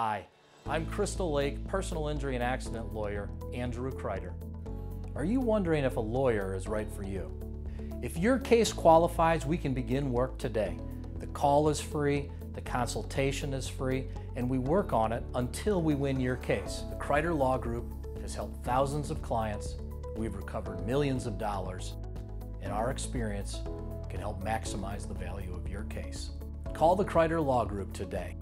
Hi, I'm Crystal Lake personal injury and accident lawyer Andrew Kryder. Are you wondering if a lawyer is right for you? If your case qualifies, we can begin work today. The call is free, the consultation is free, and we work on it until we win your case. The Kryder Law Group has helped thousands of clients. We've recovered millions of dollars, and our experience can help maximize the value of your case. Call the Kryder Law Group today.